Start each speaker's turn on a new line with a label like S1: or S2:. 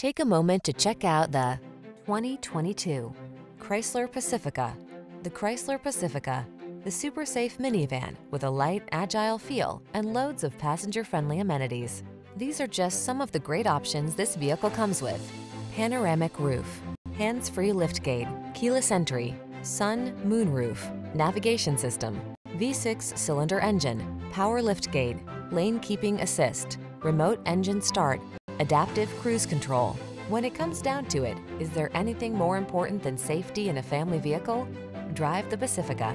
S1: Take a moment to check out the 2022 Chrysler Pacifica. The Chrysler Pacifica, the super safe minivan with a light, agile feel and loads of passenger-friendly amenities. These are just some of the great options this vehicle comes with. Panoramic roof, hands-free liftgate, keyless entry, sun, moon roof, navigation system, V6 cylinder engine, power liftgate, lane keeping assist, remote engine start, adaptive cruise control. When it comes down to it, is there anything more important than safety in a family vehicle? Drive the Pacifica.